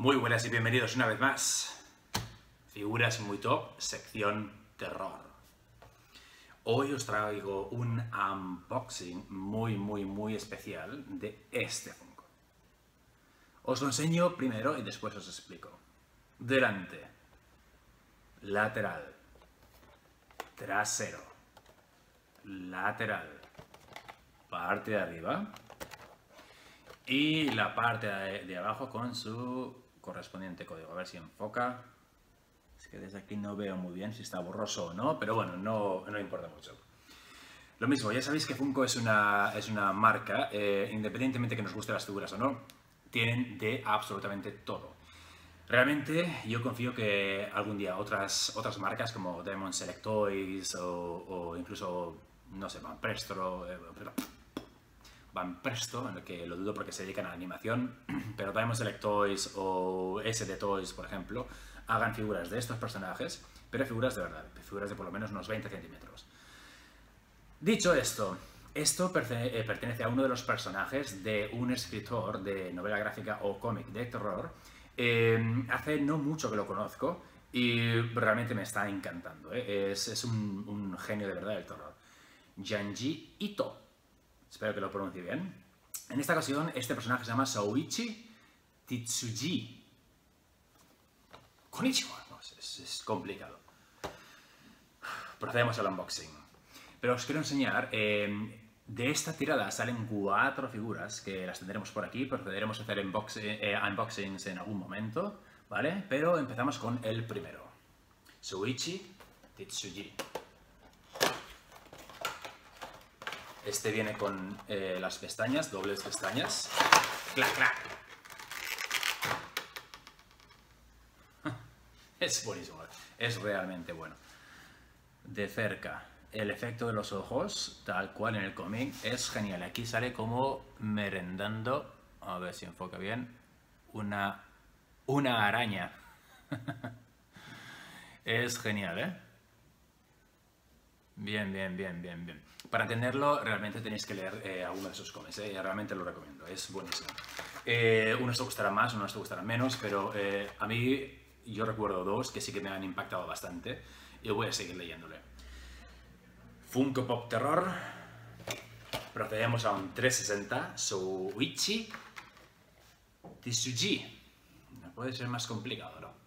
Muy buenas y bienvenidos una vez más. Figuras muy top, sección terror. Hoy os traigo un unboxing muy, muy, muy especial de este Funko. Os lo enseño primero y después os explico. Delante, lateral, trasero, lateral, parte de arriba y la parte de abajo con su correspondiente código. A ver si enfoca. Es que desde aquí no veo muy bien si está borroso o no, pero bueno, no, no importa mucho. Lo mismo, ya sabéis que Funko es una, es una marca, eh, independientemente que nos guste las figuras o no, tienen de absolutamente todo. Realmente yo confío que algún día otras, otras marcas como Diamond Select Toys o, incluso, no sé, Van Prestro, eh, Van Presto, que lo dudo porque se dedican a la animación, pero Diamond Select Toys o SD Toys, por ejemplo, hagan figuras de estos personajes, pero figuras de verdad, figuras de por lo menos unos 20 centímetros. Dicho esto, esto eh, pertenece a uno de los personajes de un escritor de novela gráfica o cómic de terror. Em, hace no mucho que lo conozco y realmente me está encantando. ¿eh? Es, un, un, genio de verdad del terror. Janji Ito. Espero que lo pronuncie bien. En esta ocasión, este personaje se llama Soichi Titsuji. Konnichiwa. No, es, complicado. Procedemos al unboxing. Pero os quiero enseñar, em, de esta tirada salen cuatro figuras que las tendremos por aquí, procederemos a hacer eh, unboxings en algún momento, ¿vale? Pero empezamos con el primero. Soichi Titsuji. Este viene con eh, las pestañas, dobles pestañas. ¡Clac, clac! Es buenísimo, es realmente bueno. De cerca, el efecto de los ojos, tal cual en el cómic, es genial. Aquí sale como merendando, a ver si enfoca bien, una, una araña. es genial, ¿eh? Bien, bien, bien, bien, bien. Para entenderlo, realmente tenéis que leer eh, alguno de sus cómics, ¿eh? realmente lo recomiendo, es buenísimo. Eh, unos te gustarán más, unos te gustarán menos, pero eh, a mí yo recuerdo dos que sí que me han impactado bastante y voy a seguir leyéndole. Funko Pop Terror, procedemos a un 360, Souichi Tsuji. No puede ser más complicado, ¿no?